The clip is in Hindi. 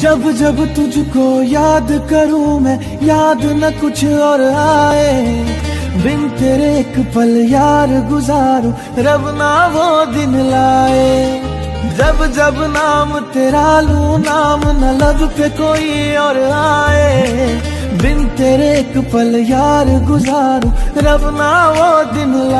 जब जब तुझको याद करूँ मैं, याद न कुछ और आए। बिन तेरे एक पल यार गुजारूं, रब ना वो दिन लाए। जब जब नाम तेरा लू, नाम न लब पे कोई और आए। बिन तेरे एक पल यार गुजारूं, रब ना वो दिन लाए